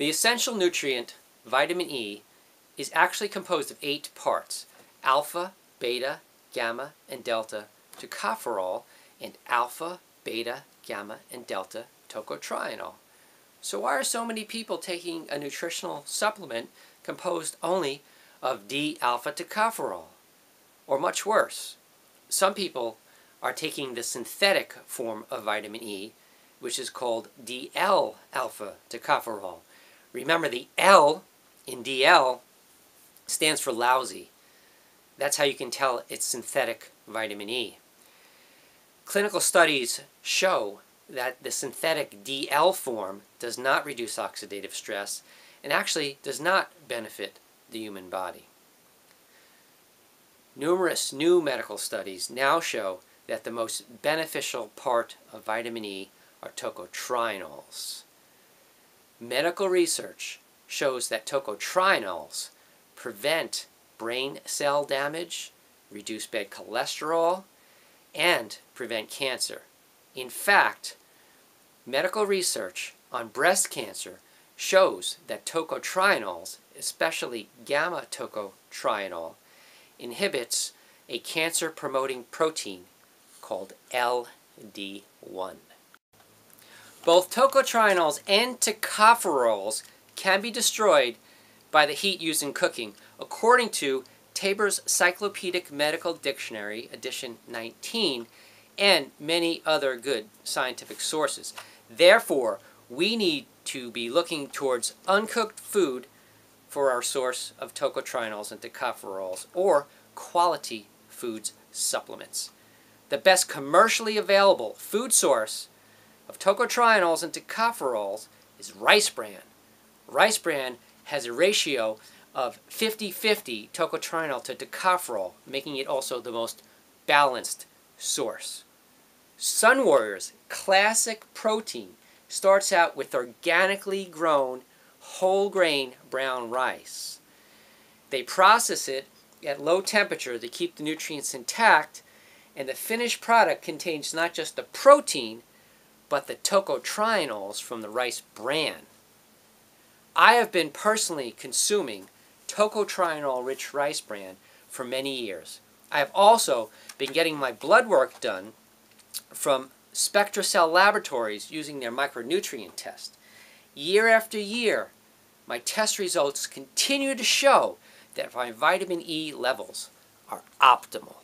The essential nutrient, vitamin E, is actually composed of eight parts alpha, beta, gamma, and delta tocopherol, and alpha, beta, gamma, and delta tocotrienol. So why are so many people taking a nutritional supplement composed only of D-alpha tocopherol? Or much worse, some people are taking the synthetic form of vitamin E, which is called DL-alpha tocopherol. Remember, the L in DL stands for lousy. That's how you can tell it's synthetic vitamin E. Clinical studies show that the synthetic DL form does not reduce oxidative stress and actually does not benefit the human body. Numerous new medical studies now show that the most beneficial part of vitamin E are tocotrienols. Medical research shows that tocotrienols prevent brain cell damage, reduce bad cholesterol, and prevent cancer. In fact, medical research on breast cancer shows that tocotrienols, especially gamma tocotrienol, inhibits a cancer-promoting protein called LD1. Both tocotrienols and tocopherols can be destroyed by the heat used in cooking, according to Taber's Cyclopedic Medical Dictionary, edition 19, and many other good scientific sources. Therefore, we need to be looking towards uncooked food for our source of tocotrienols and tocopherols, or quality foods supplements. The best commercially available food source of tocotrienols and tocopherols is rice bran. Rice bran has a ratio of 50-50 tocotrienol to tocopherol, making it also the most balanced source. Sunwarrior's classic protein starts out with organically grown whole grain brown rice. They process it at low temperature to keep the nutrients intact and the finished product contains not just the protein but the tocotrienols from the rice bran. I have been personally consuming tocotrienol-rich rice bran for many years. I have also been getting my blood work done from SpectraCell Laboratories using their micronutrient test. Year after year, my test results continue to show that my vitamin E levels are optimal.